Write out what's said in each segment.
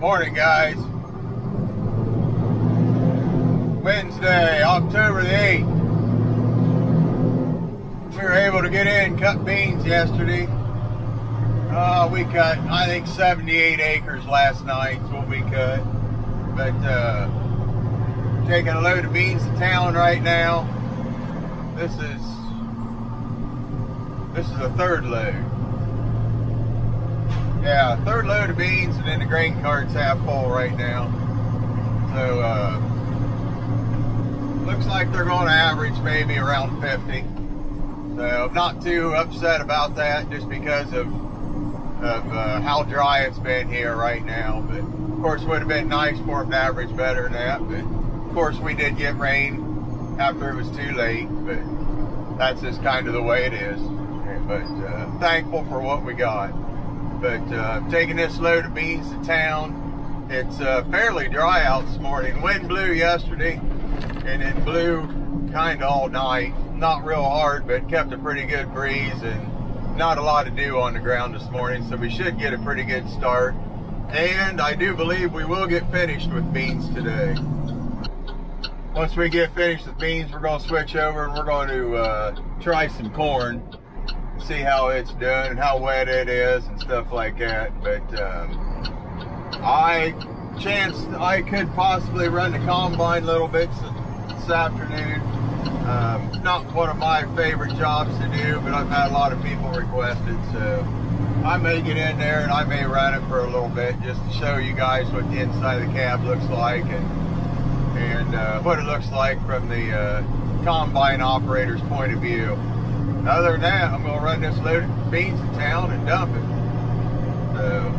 Morning, guys. Wednesday, October the 8th. We were able to get in cut beans yesterday. Uh, we cut, I think, 78 acres last night is what we cut. But uh, taking a load of beans to town right now. This is this is the third load. Yeah, third load of beans, and then the grain cart's half full right now. So, uh, looks like they're going to average maybe around 50. So, I'm not too upset about that just because of, of uh, how dry it's been here right now. But, of course, it would have been nice for them to average better than that. But, of course, we did get rain after it was too late. But, that's just kind of the way it is. But, uh, thankful for what we got. But uh, taking this load of beans to town. It's uh, fairly dry out this morning. Wind blew yesterday, and it blew kind of all night. Not real hard, but kept a pretty good breeze, and not a lot of dew on the ground this morning. So we should get a pretty good start. And I do believe we will get finished with beans today. Once we get finished with beans, we're going to switch over and we're going to uh, try some corn see how it's done and how wet it is and stuff like that. But um, I chanced I could possibly run the combine a little bit this afternoon. Um, not one of my favorite jobs to do, but I've had a lot of people request it, so I may get in there and I may run it for a little bit just to show you guys what the inside of the cab looks like and and uh, what it looks like from the uh, combine operator's point of view. Other than that, I'm going to run this load of beans to town and dump it. So,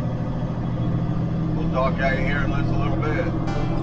we'll talk out here in just a little bit.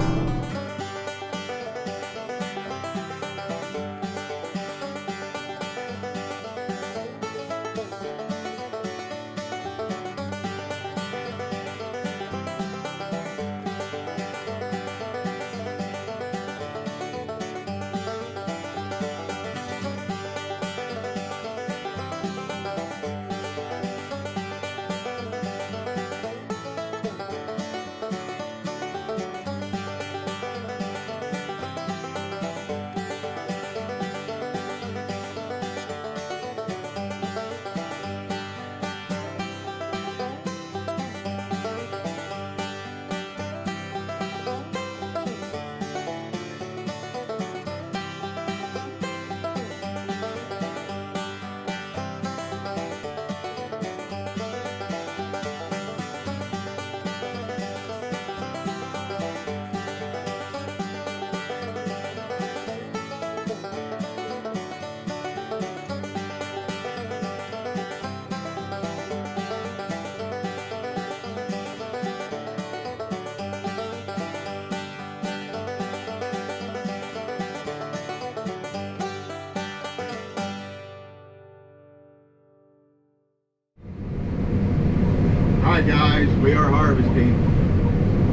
Hi guys, we are harvesting.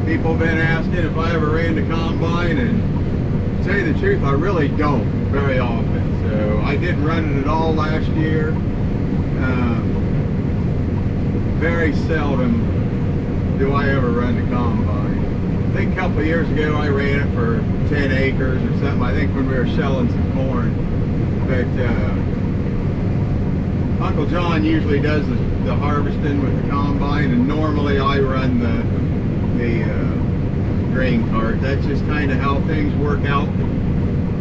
People have been asking if I ever ran the combine and to tell you the truth, I really don't very often. So I didn't run it at all last year. Um, very seldom do I ever run the combine. I think a couple years ago I ran it for 10 acres or something. I think when we were shelling some corn. But uh, Uncle John usually does the, the, harvesting with the combine, and normally I run the the uh, grain cart. That's just kind of how things work out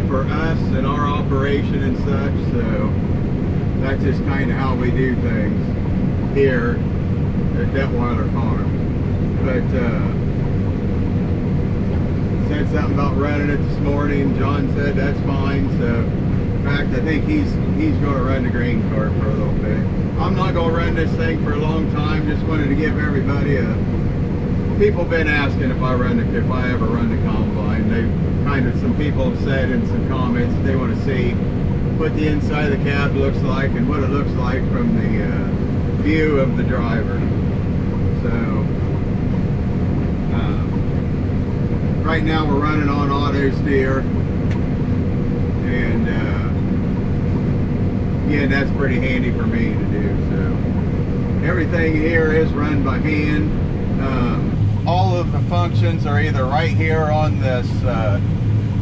for us and our operation and such. So that's just kind of how we do things here at Detwiler Farm. But uh, said something about running it this morning. John said that's fine. So fact, I think he's he's going to run the grain cart for a little bit. I'm not going to run this thing for a long time. Just wanted to give everybody a. People been asking if I run the, if I ever run the combine. They kind of some people have said in some comments they want to see what the inside of the cab looks like and what it looks like from the uh, view of the driver. So uh, right now we're running on auto steer and uh, again that's pretty handy for me to do so everything here is run by hand um, all of the functions are either right here on this uh,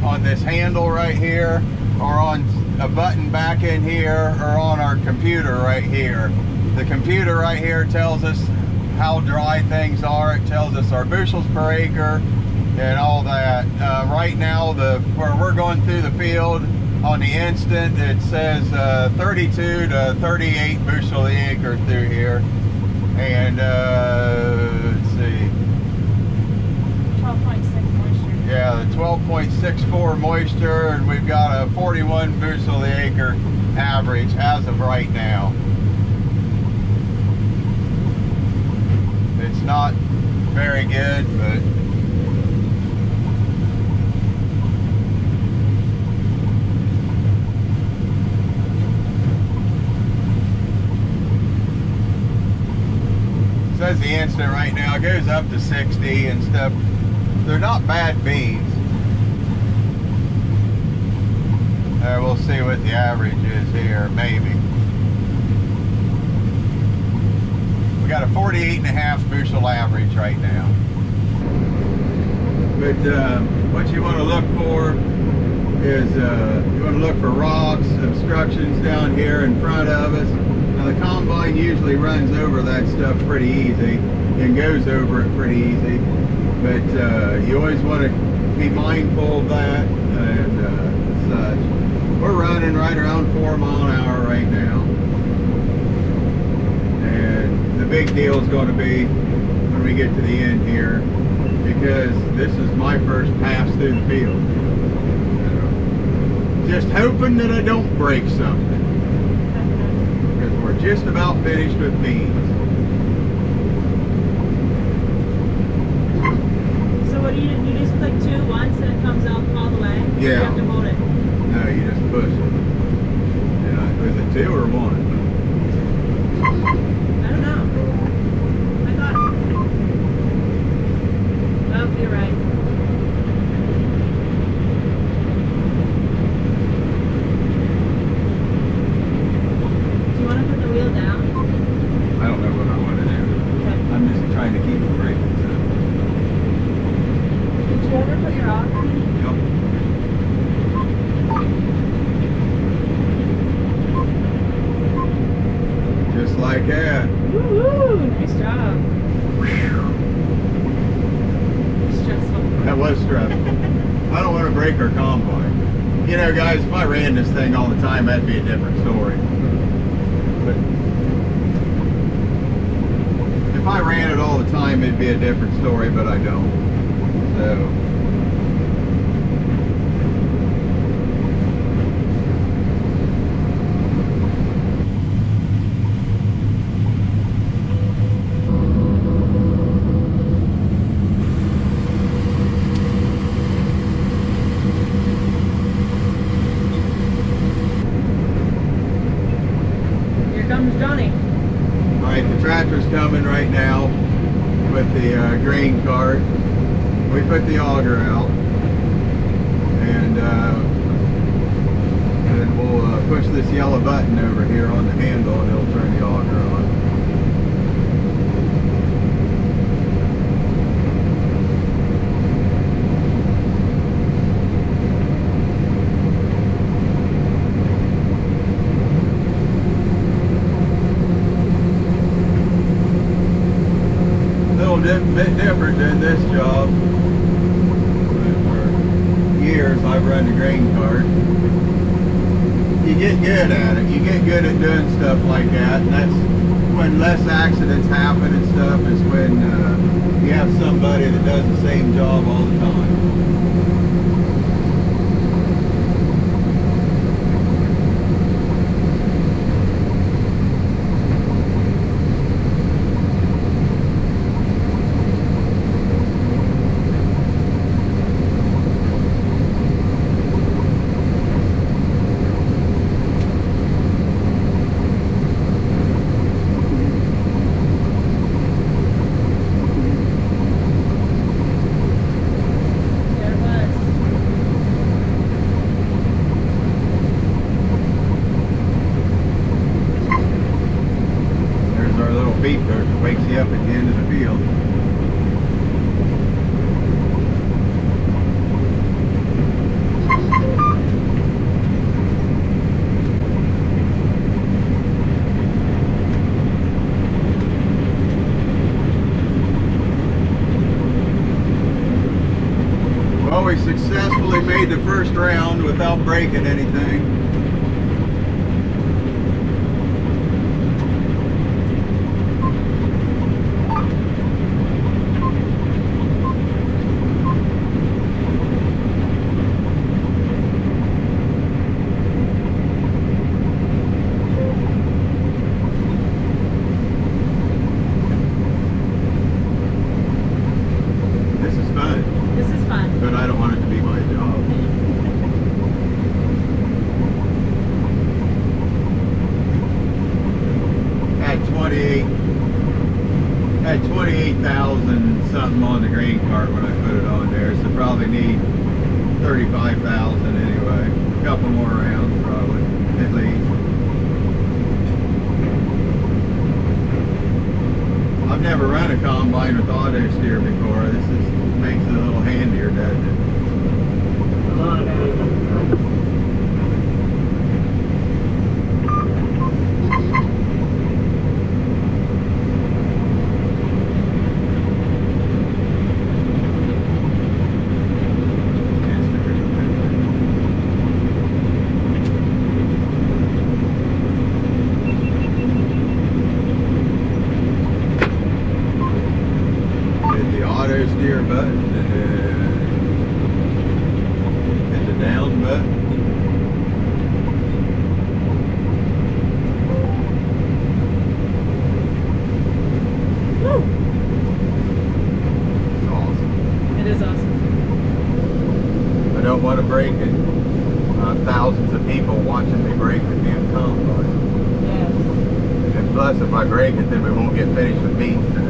on this handle right here, or on a button back in here, or on our computer right here. The computer right here tells us how dry things are. It tells us our bushels per acre and all that. Uh, right now, the where we're going through the field on the instant, it says uh, 32 to 38 bushel the acre through here. And uh, let's see. 12.6 moisture. Yeah, the 12.64 moisture, and we've got a 41 bushel the acre average as of right now. It's not very good, but says the instant right now it goes up to 60 and stuff. They're not bad beans. Uh, we'll see what the average is here, maybe. We got a 48 and a half bushel average right now. But uh, what you want to look for is uh, you want to look for rocks, obstructions down here in front of us. Now the combine usually runs over that stuff pretty easy and goes over it pretty easy. But uh, you always want to be mindful of that and uh, such. We're running right around four mile an hour right now. And the big deal is going to be when we get to the end here because this is my first pass through the field. Just hoping that I don't break something just about finished with beans. So what do you do? You just click two once and it comes out all the way? Or You Yeah. have to hold it. No, you just push it. Yeah, uh, is it two or one? I don't know. I thought. Oh, you're right. Do you want to put the wheel down? I don't know what I want to do. Okay. I'm just trying to keep it breaking. Did you ever put your off? Yep. Just like that. Woo! Nice job. Stressful. That was stressful. I don't want to break our combine. You know, guys, if I ran this thing all the time, that'd be a different story. But if I ran it all the time, it'd be a different story, but I don't. So. Here comes Johnny. All right, the tractor's coming right now with the uh, grain cart. We put the auger out, and uh, then we'll uh, push this yellow button over here on the handle, and it'll turn the auger on. little di bit different than this job. For years I've run the grain cart. You get good at it. You get good at doing stuff like that, and that's when less accidents happen and stuff. Is when uh, you have somebody that does the same job all the time. speed bird that wakes you up at the end of the field. Well, we successfully made the first round without breaking anything. never run a combine with auto steer before. This is, makes it a little handier, doesn't it? My Greg and then we won't get finished with beans.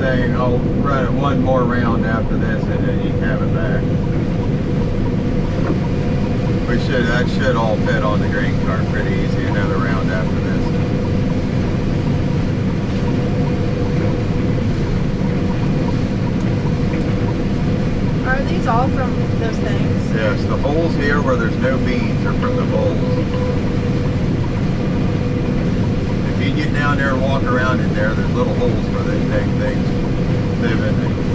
saying, oh, run it one more round after this and then you can have it back. We should, that should all fit on the green car pretty easy, another round after this. Are these all from those things? Yes, the holes here where there's no beans are from the bowls you get down there and walk around in there, there's little holes where they take things, live in